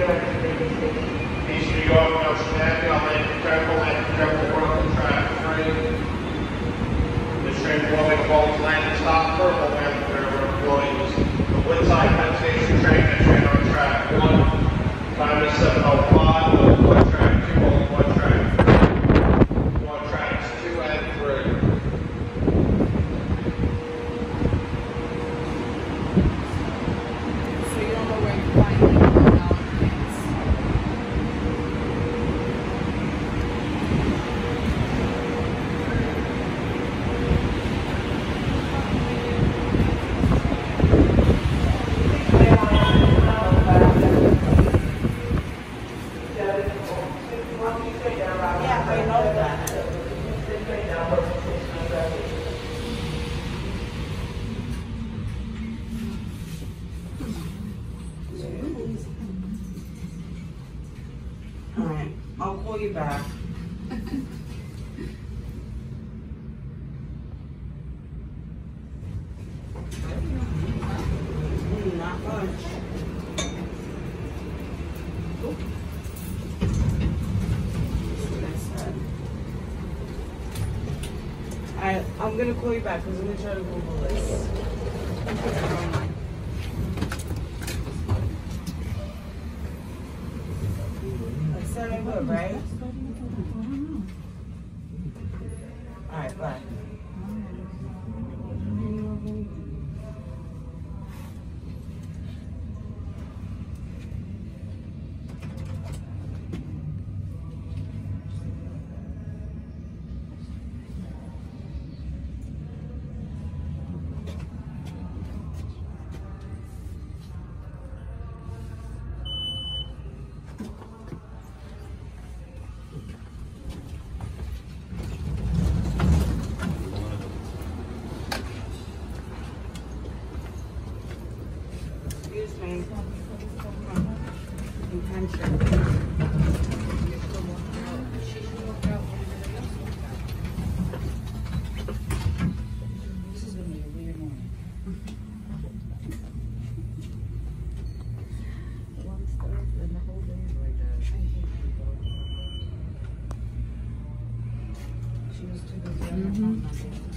Dear Lord, now stand on that temple and temple you back. Not much. Oop. I, I'm gonna call you back because I'm gonna try to Google this. Oh Online. That's good, right? Bye. Mm -hmm.